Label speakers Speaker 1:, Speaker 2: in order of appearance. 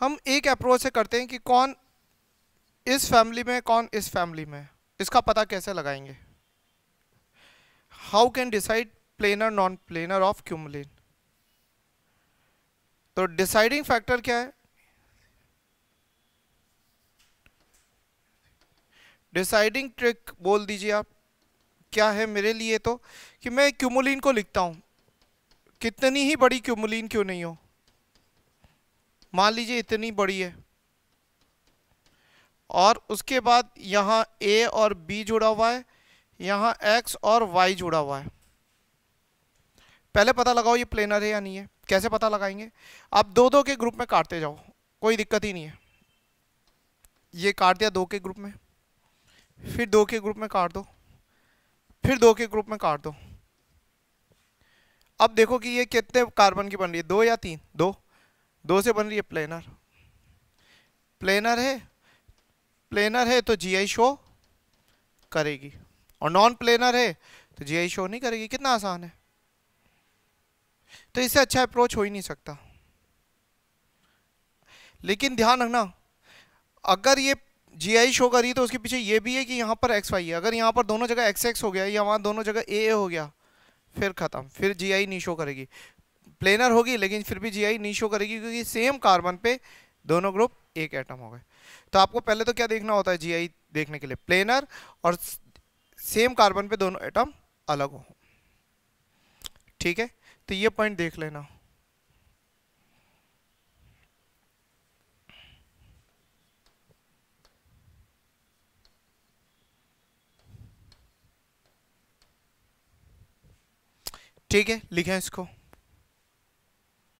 Speaker 1: हम एक अप्रोच से करते हैं कि कौन इस फैमिली में, कौन इस फैमिली में। इसका पता कैसे लगाएँगे? How can decide planar non planar of cumulene तो डिसाइडिंग फैक्टर क्या है? डिसाइडिंग ट्रिक बोल दीजिए आप। क्या है मेरे लिए तो? कि मैं क्यूमुलिन को लिखता हूँ। कितनी ही बड़ी क्यूमुलिन क्यों नहीं हो? मान लीजिए इतनी बड़ी है। और उसके बाद यहाँ ए और बी जुड़ा हुआ है, यहाँ एक्स और वाई जुड़ा हुआ है। पहले पता लगाओ ये प्लेनर है या नहीं है, कैसे पता लगाएँगे? आप दो दो के ग्रुप में काटते जाओ, कोई दिक्कत ही नहीं है। ये काट दिया दो के ग्रुप में, फिर दो के ग्रुप में काट दो, फिर दो के ग्रुप में काट दो। अब देखो कि ये कितने कार्बन की बन रही है, दो या तीन? दो। दो से बन रही है प्लेनर प्लेनर है प्लेनर है तो जीआई शो करेगी। और नॉन प्लेनर है तो जीआई शो नहीं करेगी, कितना आसान है। तो इससे अच्छा अप्रोच हो ही नहीं सकता। लेकिन ध्यान रखना, अगर ये जी आई शो करी तो उसके पीछे ये भी है कि यहाँ पर एक्स वाई है। अगर यहाँ पर दोनों जगह एक्स एक्स हो गया या वहाँ दोनों जगह ए ए हो गया, फिर ख़त्म, फिर जी आई नहीं शो करेगी। प्लेनर होगी, लेकिन फिर भी जी आई नहीं शो करेगी, क्योंकि सेम कार्बन पे दोनों ग्रुप एक एटम हो गए। तो आपको पहले तो क्या देखना होता है जी आई देखने के लिए? प्लेनर और सेम कार्बन पे दोनों एटम अलग हो। ठीक है? तो ये पॉइंट देख लेना। ठीक है, लिखें इसको।